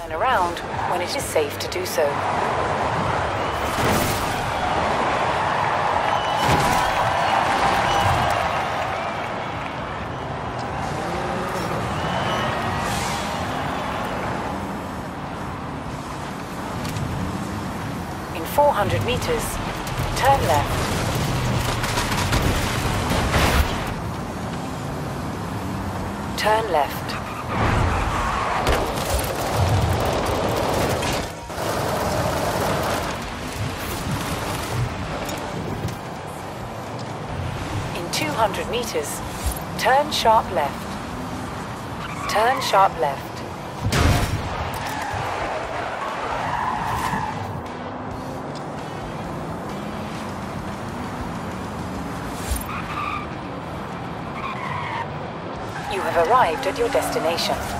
Turn around when it is safe to do so. In 400 meters, turn left. Turn left. 200 meters, turn sharp left. Turn sharp left. You have arrived at your destination.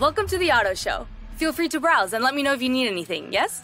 Welcome to the auto show. Feel free to browse and let me know if you need anything, yes?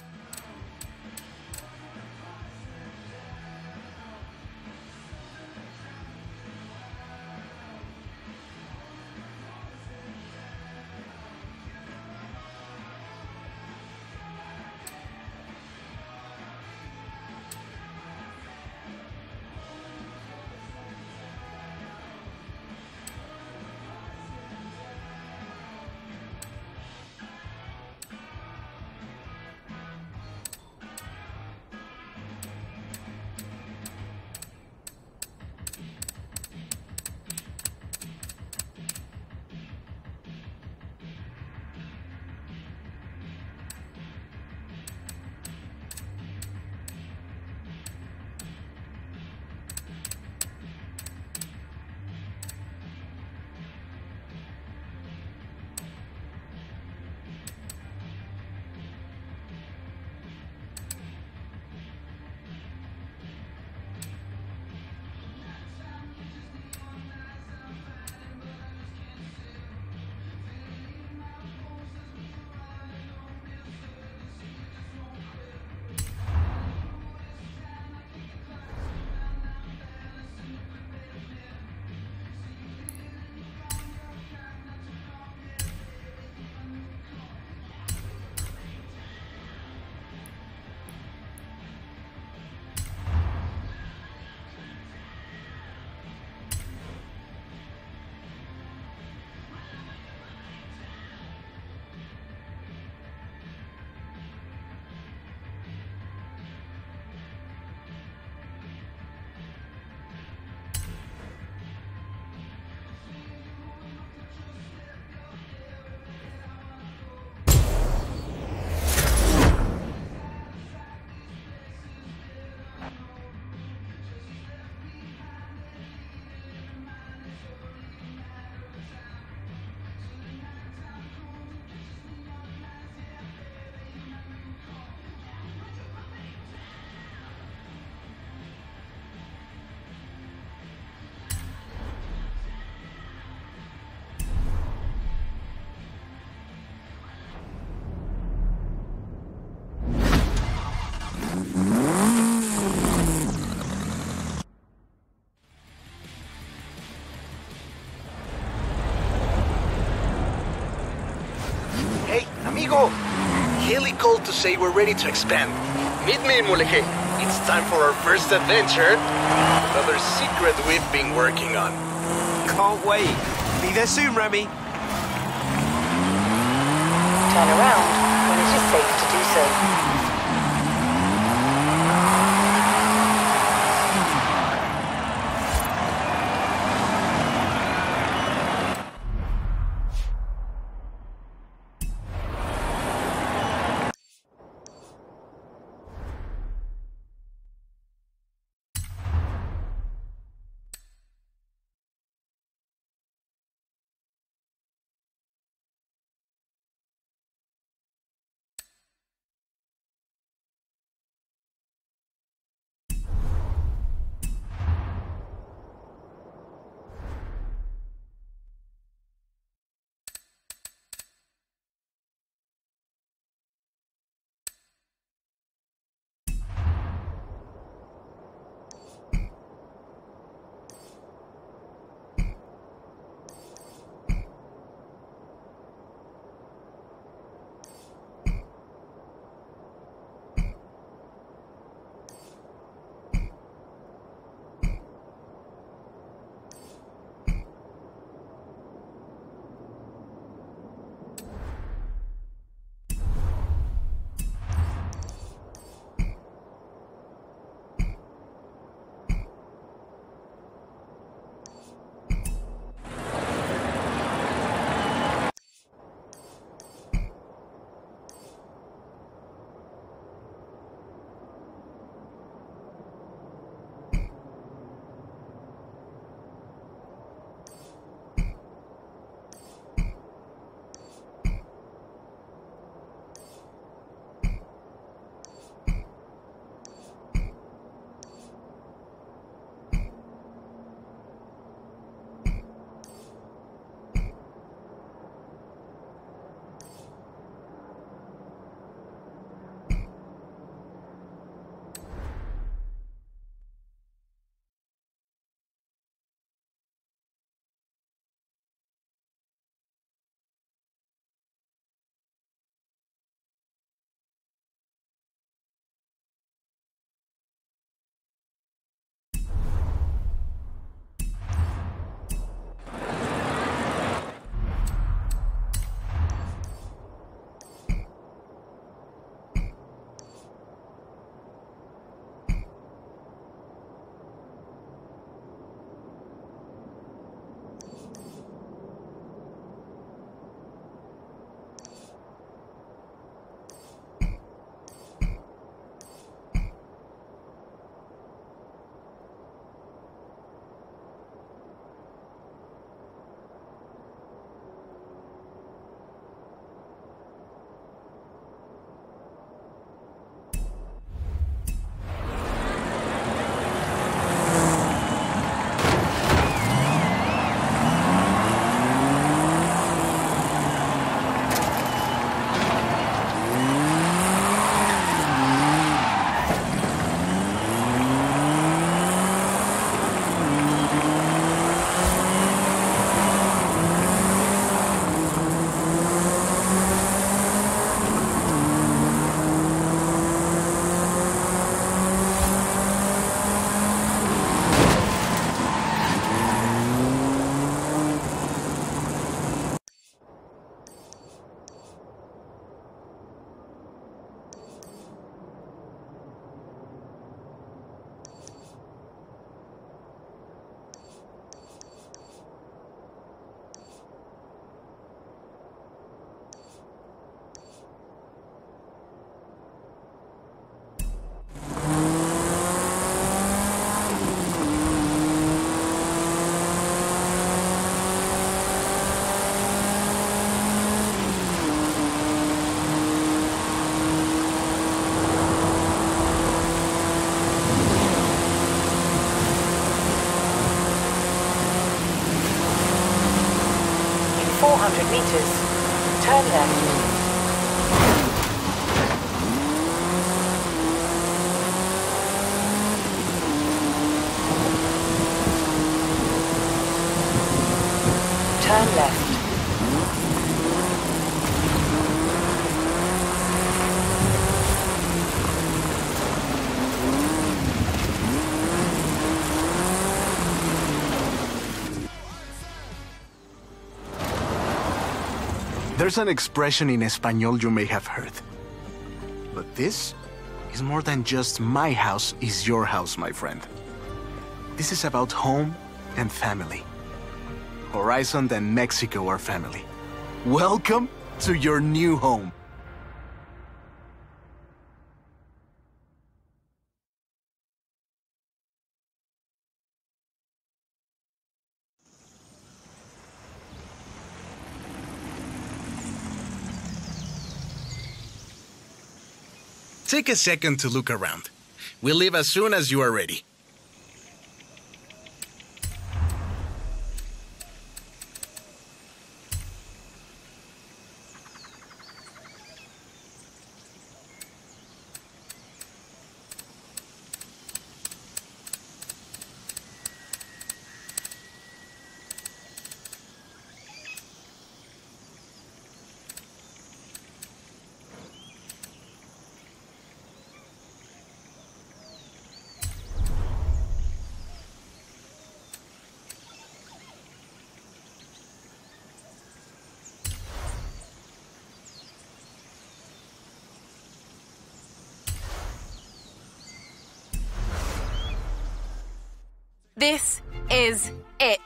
Amigo. Haley called to say we're ready to expand. Meet me in Mulegé. It's time for our first adventure. Another secret we've been working on. Can't wait. Be there soon, Remy. Turn around when it is safe to do so. There's an expression in Espanol you may have heard. But this is more than just my house is your house, my friend. This is about home and family. Horizon and Mexico are family. Welcome to your new home. Take a second to look around. We'll leave as soon as you are ready. This is it.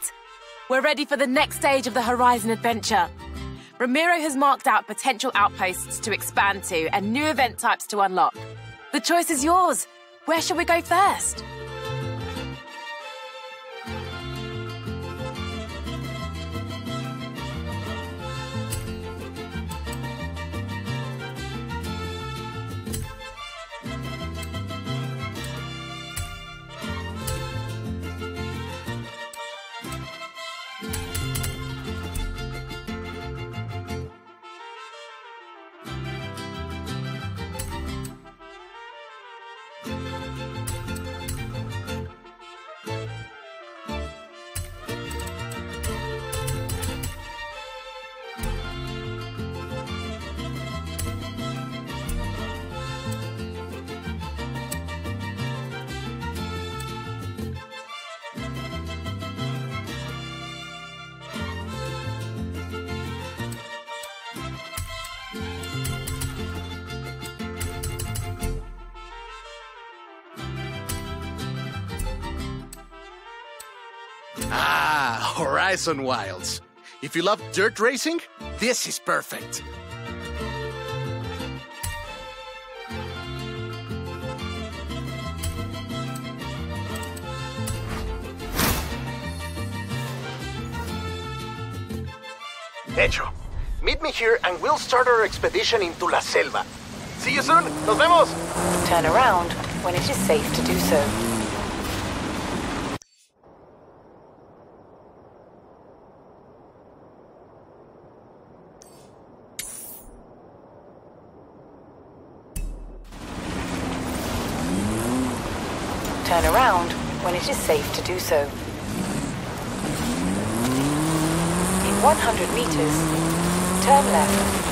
We're ready for the next stage of the Horizon adventure. Ramiro has marked out potential outposts to expand to and new event types to unlock. The choice is yours. Where shall we go first? Ah, Horizon Wilds. If you love dirt racing, this is perfect. Hecho. Meet me here and we'll start our expedition into La Selva. See you soon. Nos vemos. Turn around when it is safe to do so. Turn around when it is safe to do so. In 100 meters, turn left.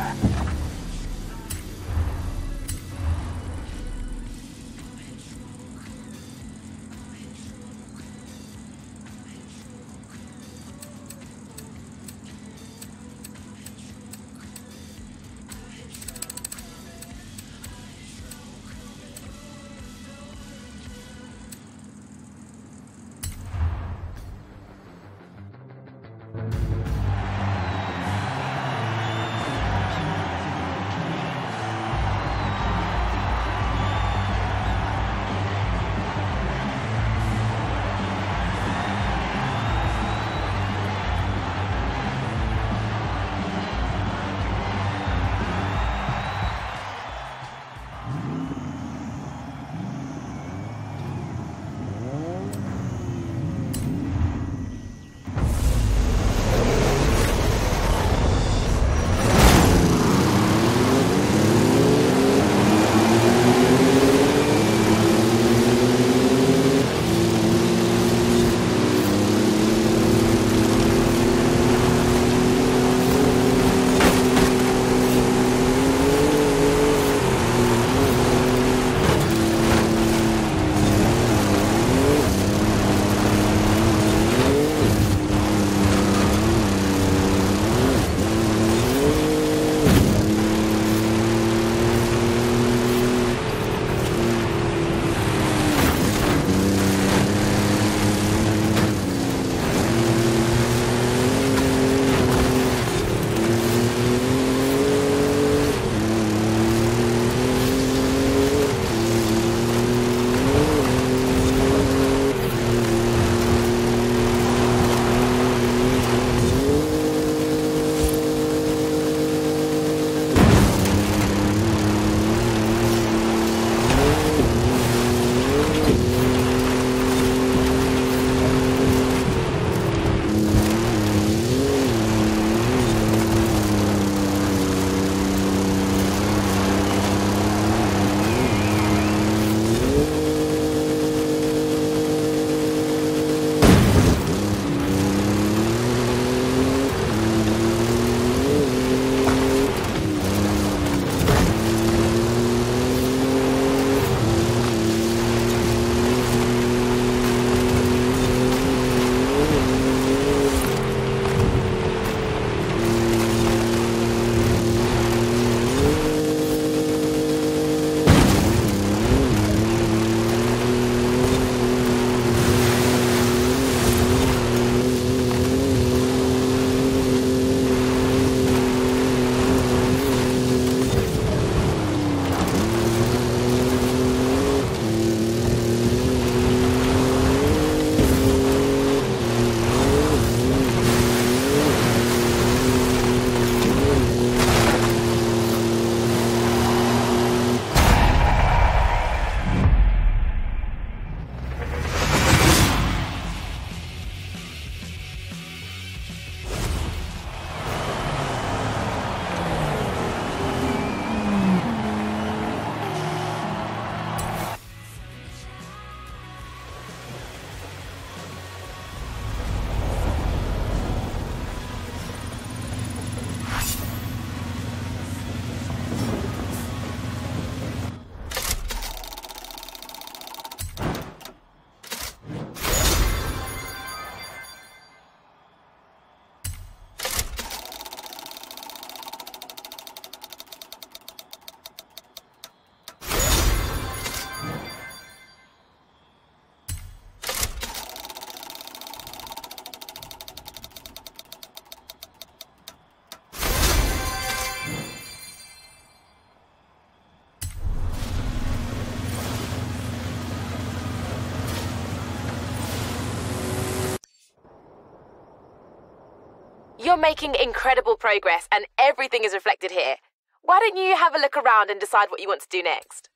You're making incredible progress, and everything is reflected here. Why don't you have a look around and decide what you want to do next?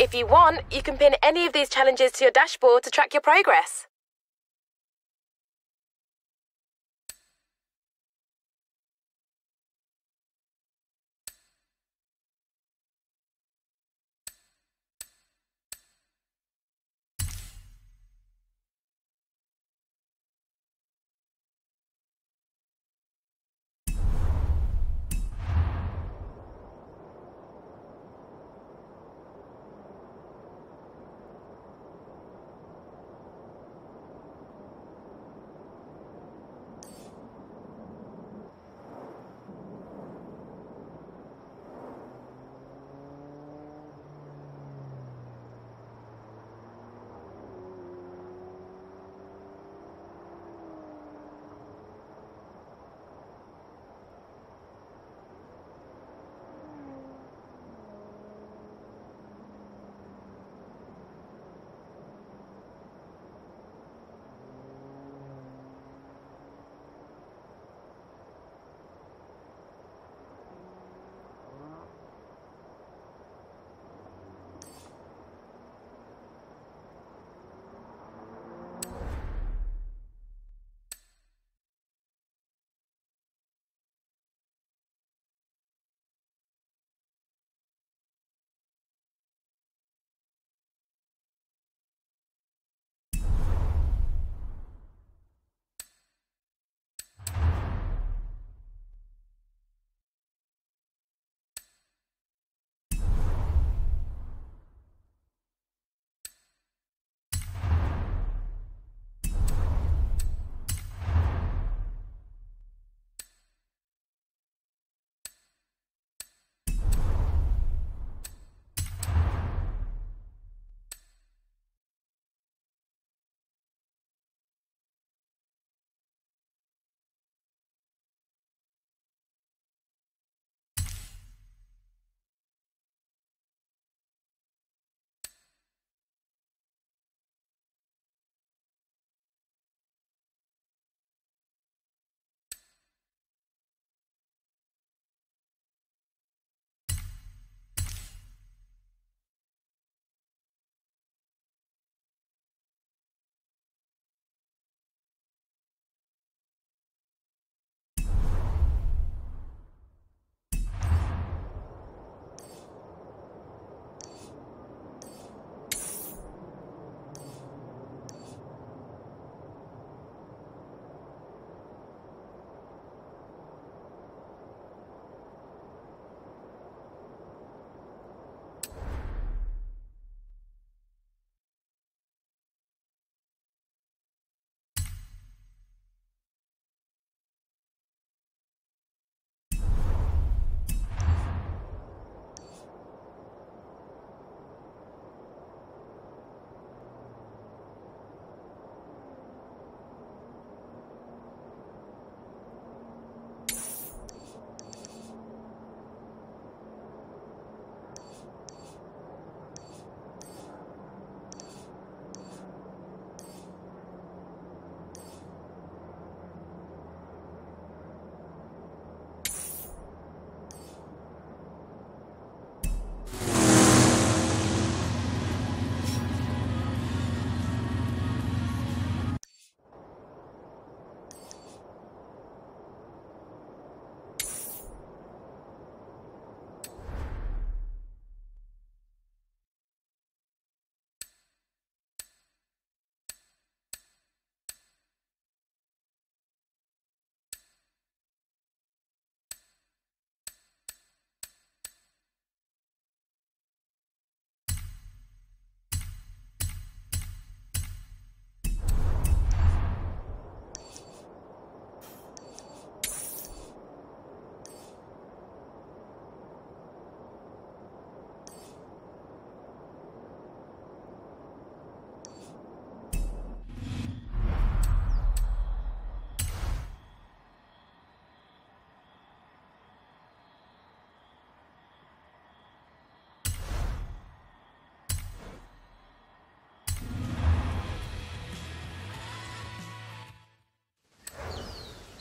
If you want, you can pin any of these challenges to your dashboard to track your progress.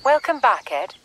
Welcome back, Ed.